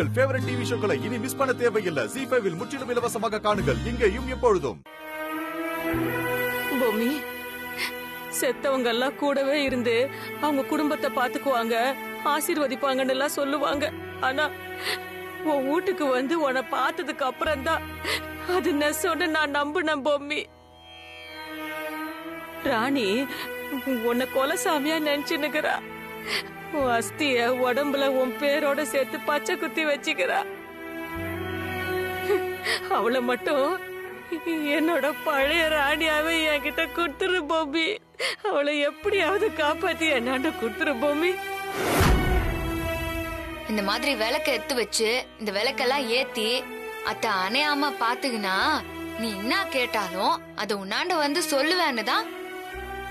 உங்கள் favourite TV ஷோக்களை இனி miss பண்ண தேவையில்லை. ஜி ஃபைவில் முற்றிலும் இலவசமாக காணுங்கள். இங்கேயும் எப்பொழுதும். பொம்மி செத்தவங்க எல்லாம் கூடவே இருந்து அவங்க குடும்பத்தை பாத்துக்குவாங்க ஆசீர்வதிப்பாங்கன்னு எல்லாம் சொல்லுவாங்க. ஆனா உன் வீட்டுக்கு வந்து உன்னை பார்த்ததுக்கு அப்புறம் தான் அது நெசோன்னு நான் நம்புனேன் பொம்மி. ராணி உன்னை கொலசாமியா நினைச்சுன்னுக்கிறா. உன் அஸ்திய உடம்புல உன் பேரோட சேர்த்து பச்சை குத்தி வச்சுக்கிறா. அவளை மட்டும் என்னோட பழைய ராணியாவே என்கிட்ட குடுத்துரு பொம்மி. அவளை எப்படியாவது காப்பாத்தி என்னாண்ட குடுத்துரு பொம்மி. இந்த மாதிரி விளக்க எடுத்து வச்சு இந்த விளக்கெல்லாம் ஏத்தி அத்த அணையாம பாத்துக்கினா நீ என்ன கேட்டாலும் அத உன்னாண்ட வந்து சொல்லுவேன்னு தான்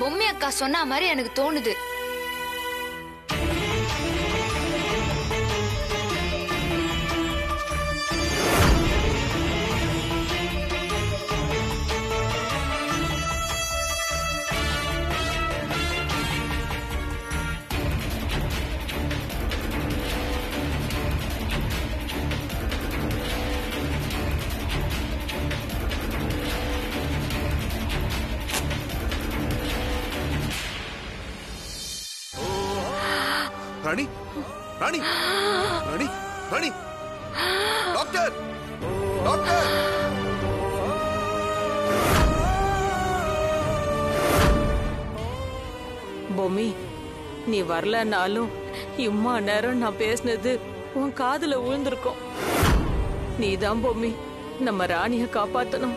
பொம்மி அக்கா சொன்ன மாதிரி எனக்கு தோணுது. ராணி ராணி ராணி ராணி. டாக்டர் டாக்டர் பொம்மி நீ வரலனாலும் இம்மா நேரம் நான் பேசினது உன் காதுல விழுந்திருக்கும். நீதான் பொம்மி நம்ம ராணிய காப்பாத்தணும்.